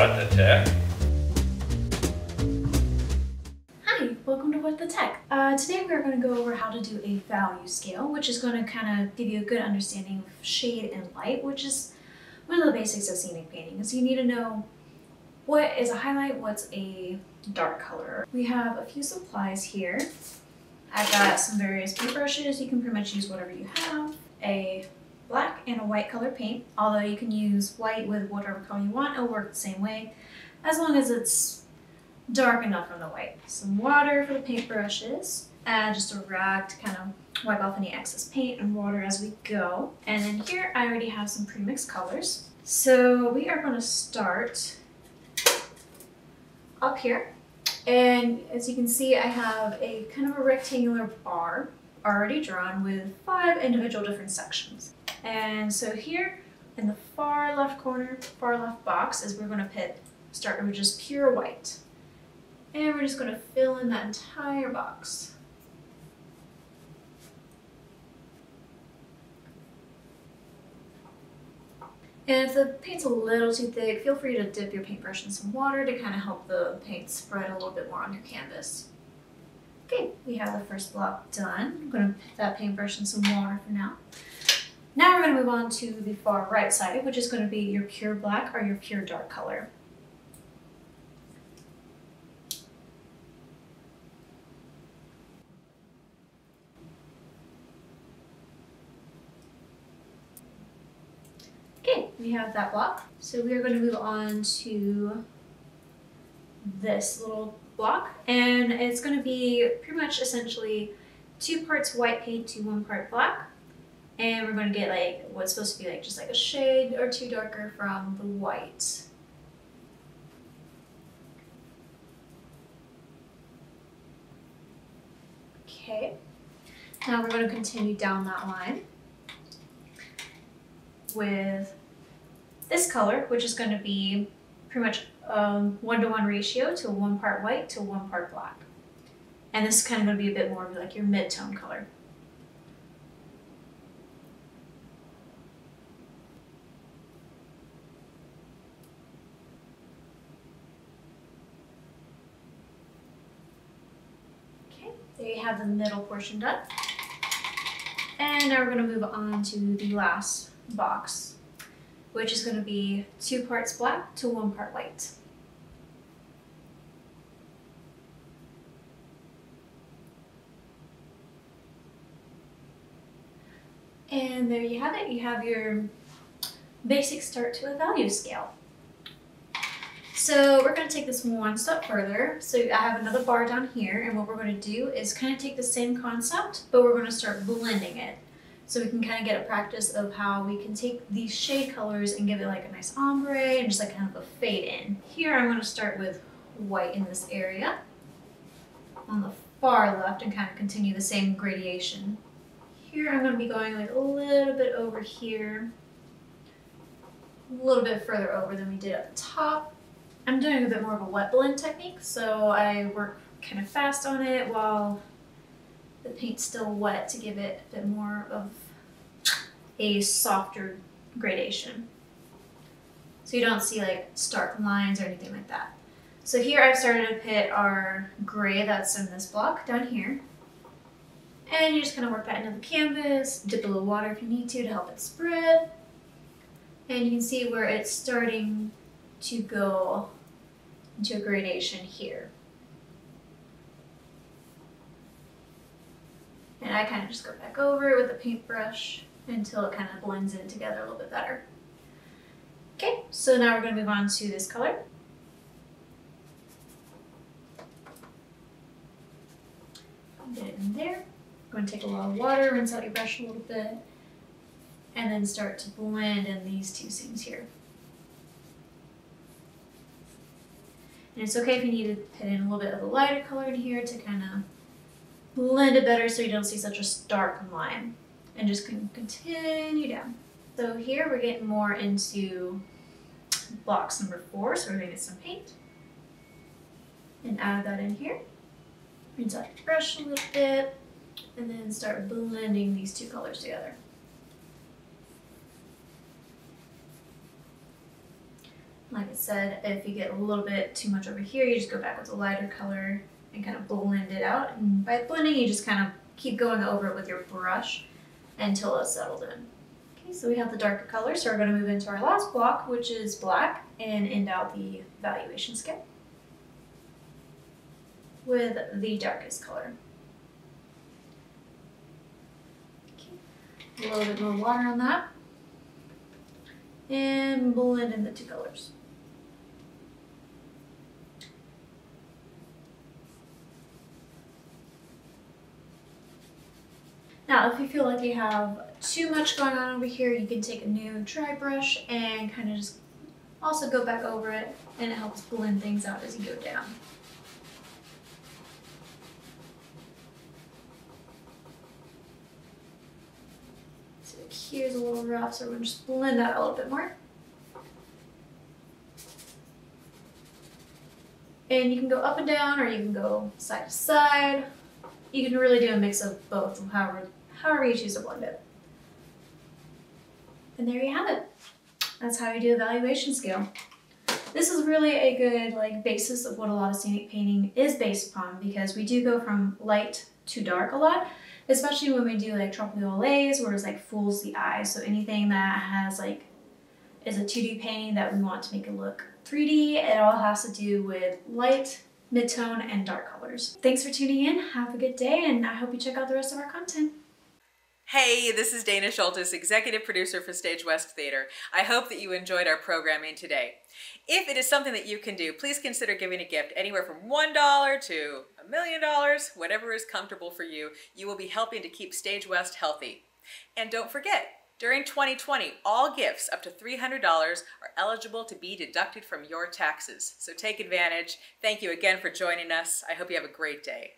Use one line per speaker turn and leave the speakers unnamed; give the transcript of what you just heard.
What the Tech?
Hi, welcome to What the Tech. Uh, today we are going to go over how to do a value scale, which is going to kind of give you a good understanding of shade and light, which is one of the basics of scenic painting. So you need to know what is a highlight, what's a dark color. We have a few supplies here. I've got some various paintbrushes. You can pretty much use whatever you have. A black and a white color paint, although you can use white with whatever color you want, it'll work the same way, as long as it's dark enough from the white. Some water for the paintbrushes, and just a rag to kind of wipe off any excess paint and water as we go. And then here I already have some pre-mixed colors. So we are going to start up here. And as you can see, I have a kind of a rectangular bar already drawn with five individual different sections. And so here in the far left corner, far left box is we're going to put, start with just pure white. And we're just going to fill in that entire box. And if the paint's a little too thick, feel free to dip your paintbrush in some water to kind of help the paint spread a little bit more on your canvas. Okay, we have the first block done. I'm going to put that paintbrush in some water for now. Now we're going to move on to the far right side, which is going to be your pure black or your pure dark color. Okay, we have that block. So we are going to move on to this little block and it's going to be pretty much essentially two parts white paint to one part black and we're going to get like what's supposed to be like just like a shade or two darker from the white. Okay, now we're going to continue down that line with this color, which is going to be pretty much um, one-to-one ratio to one part white to one part black. And this is kind of going to be a bit more of like your mid-tone color. You have the middle portion done. And now we're going to move on to the last box, which is going to be two parts black to one part white. And there you have it. You have your basic start to a value scale. So we're going to take this one step further. So I have another bar down here and what we're going to do is kind of take the same concept, but we're going to start blending it. So we can kind of get a practice of how we can take these shade colors and give it like a nice ombre and just like kind of a fade in. Here I'm going to start with white in this area on the far left and kind of continue the same gradation. Here I'm going to be going like a little bit over here, a little bit further over than we did at the top. I'm doing a bit more of a wet blend technique, so I work kind of fast on it while the paint's still wet to give it a bit more of a softer gradation. So you don't see like stark lines or anything like that. So here I've started to put our gray that's in this block down here. And you just kind of work that into the canvas, dip a little water if you need to to help it spread. And you can see where it's starting to go into a gradation here. And I kind of just go back over it with a paintbrush until it kind of blends in together a little bit better. Okay, so now we're going to move on to this color. Get it in there. I'm going to take a lot of water, rinse out your brush a little bit, and then start to blend in these two seams here. And it's okay if you need to put in a little bit of a lighter color in here to kind of blend it better so you don't see such a stark line. And just continue down. So here we're getting more into box number four, so we're going to get some paint. And add that in here. Rinse out your brush a little bit. And then start blending these two colors together. Like I said, if you get a little bit too much over here, you just go back with a lighter color and kind of blend it out. And by blending, you just kind of keep going over it with your brush until it's settled in. Okay, so we have the darker color, so we're going to move into our last block, which is black, and end out the valuation scale with the darkest color. Okay. A little bit more water on that. And blend in the two colors. Now, if you feel like you have too much going on over here, you can take a new dry brush and kind of just also go back over it and it helps blend things out as you go down. So here's a little rough, so we're gonna just blend that a little bit more. And you can go up and down or you can go side to side. You can really do a mix of both, however however you choose to blend it. And there you have it. That's how you do a valuation scale. This is really a good like basis of what a lot of scenic painting is based upon because we do go from light to dark a lot, especially when we do like trompe l'oeils where it's like fools the eye. So anything that has like is a 2D painting that we want to make it look 3D, it all has to do with light, midtone, and dark colors. Thanks for tuning in. Have a good day, and I hope you check out the rest of our content.
Hey, this is Dana Schultes, executive producer for Stage West Theater. I hope that you enjoyed our programming today. If it is something that you can do, please consider giving a gift anywhere from $1 to a million dollars, whatever is comfortable for you. You will be helping to keep Stage West healthy. And don't forget, during 2020, all gifts up to $300 are eligible to be deducted from your taxes. So take advantage. Thank you again for joining us. I hope you have a great day.